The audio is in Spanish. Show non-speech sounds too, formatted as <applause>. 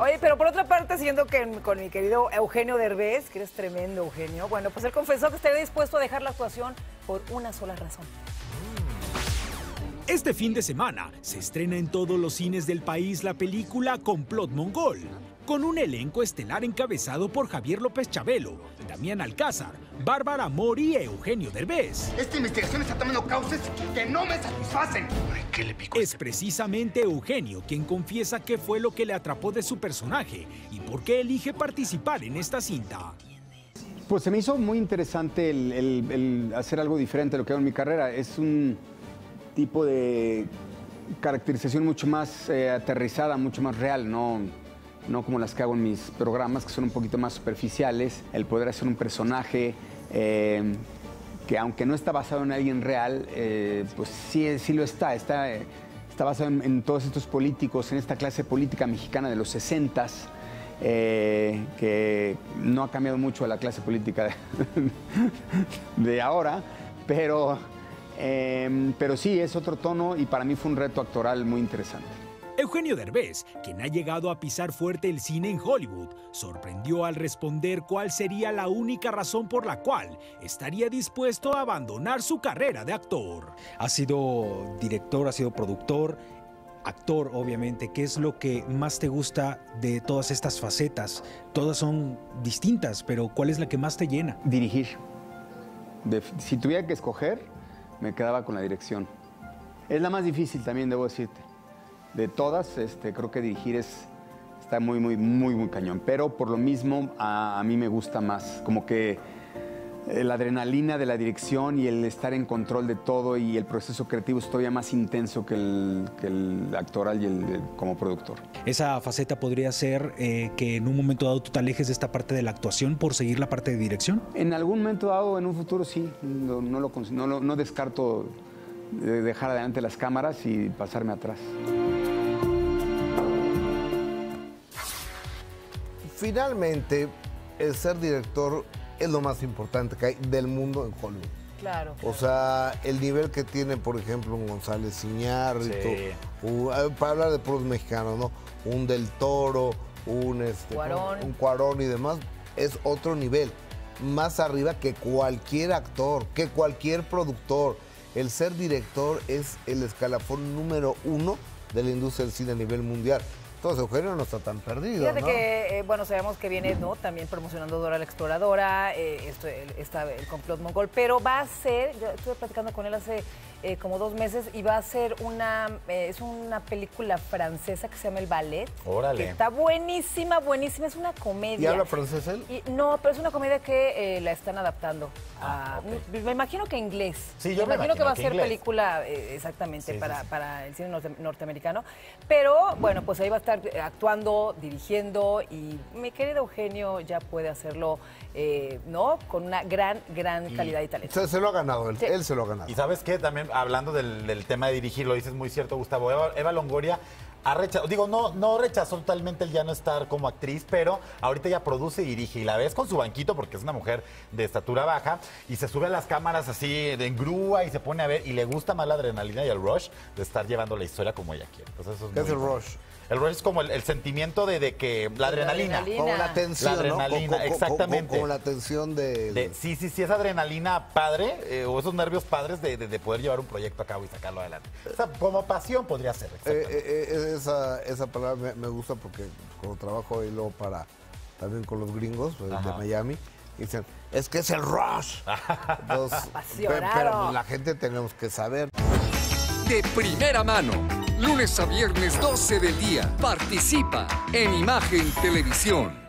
Oye, pero por otra parte, siguiendo que con mi querido Eugenio Derbez, que eres tremendo, Eugenio, bueno, pues él confesó que estaría dispuesto a dejar la actuación por una sola razón. Este fin de semana se estrena en todos los cines del país la película Complot Mongol, con un elenco estelar encabezado por Javier López Chabelo, Damián Alcázar, Bárbara Mori y Eugenio Derbez. Esta investigación está tomando causas que no me satisfacen. ¿Qué le picó? Es precisamente Eugenio quien confiesa qué fue lo que le atrapó de su personaje y por qué elige participar en esta cinta. Pues se me hizo muy interesante el, el- el hacer algo diferente de lo que hago en mi carrera. Es un tipo de caracterización mucho más eh, aterrizada, mucho más real, no, no como las que hago en mis programas, que son un poquito más superficiales. El poder hacer un personaje eh, que aunque no está basado en alguien real, eh, pues sí, sí lo está. Está, eh, está basado en, todos estos políticos, en esta clase política mexicana de los 60 que no ha cambiado mucho la clase política de, <laughs> de ahora, pero, eh, pero sí, es otro tono y para mí fue un reto actoral muy interesante. Eugenio Derbez, quien ha llegado a pisar fuerte el cine en Hollywood, sorprendió al responder cuál sería la única razón por la cual estaría dispuesto a abandonar su carrera de actor. Ha sido director, ha sido productor, actor, obviamente. ¿Qué es lo que más te gusta de todas estas facetas? Todas son distintas, pero ¿cuál es la que más te llena? Dirigir. De- si tuviera que escoger, me quedaba con la dirección. Es la más difícil también, debo decirte. De todas, este, creo que dirigir es, está muy, muy, muy, muy cañón. Pero por lo mismo, a, a mí me gusta más. Como que eh, la adrenalina de la dirección y el estar en control de todo y el proceso creativo es todavía más intenso que el, que el actoral y el, como productor. Esa faceta podría ser eh, que en un momento dado tú te alejes de esta parte de la actuación por seguir la parte de dirección. En algún momento dado, en un futuro, sí. No, no lo, no no descarto de dejar adelante las cámaras y pasarme atrás. Finalmente, el ser director es lo más importante que hay del mundo en Hollywood. Claro. O sea, el nivel que tiene, por ejemplo, un González Iñárritu, un- para hablar de puros mexicanos, ¿no? Un Del Toro, un, este, Cuarón. un Cuarón y demás, es otro nivel. Más arriba que cualquier actor, que cualquier productor. El ser director es el escalafón número uno de la industria del cine a nivel mundial. Entonces, Eugenio no está tan perdido, Fíjate ¿no? que, eh, bueno, sabemos que viene, ¿no? También promocionando Dora la Exploradora, eh, esto, el, esta- el complot mongol, pero va a ser, yo estuve platicando con él hace eh, como dos meses y va a ser una, eh, es una película francesa que se llama El Ballet. Órale. Que está buenísima, buenísima, es una comedia. ¿Y habla francés él? Y- no, pero es una comedia que eh, la están adaptando. a- me, me imagino que inglés. Sí, yo me imagino que imagino va a que ser inglés. película eh, exactamente Sí, para, sí. para el cine norte- norteamericano. Pero bueno, pues ahí va a estar actuando, dirigiendo y mi querido Eugenio ya puede hacerlo, eh, ¿no? Con una gran, gran calidad y talento. Se, se lo ha ganado, él, Sí. él se lo ha ganado. Y sabes qué, también hablando del, del tema de dirigir, lo dices muy cierto, Gustavo. Eva, Eva Longoria ha rechazado, digo, no, no rechazó totalmente el ya no estar como actriz, pero ahorita ya produce y dirige. Y la ves con su banquito, porque es una mujer de estatura baja, y se sube a las cámaras así de en grúa y se pone a ver, y le gusta más la adrenalina y el rush de estar llevando la historia como ella quiere. Entonces, eso es ¿Qué muy es el rush? El rush es como el, el sentimiento de, de que la adrenalina. adrenalina. Como la tensión, La adrenalina, exactamente. Como la tensión de... De- sí, sí, sí, esa adrenalina padre eh, o esos nervios padres de, de- de poder llevar un proyecto a cabo y sacarlo adelante. O sea, como pasión podría ser. Eh, eh, esa, esa palabra me, me gusta porque como trabajo ahí luego para también con los gringos eh, de. Miami dicen es que es el rush <laughs> Entonces, pero pues, la gente tenemos que saber de primera mano. Lunes a viernes 12 del día. Participa en Imagen Televisión.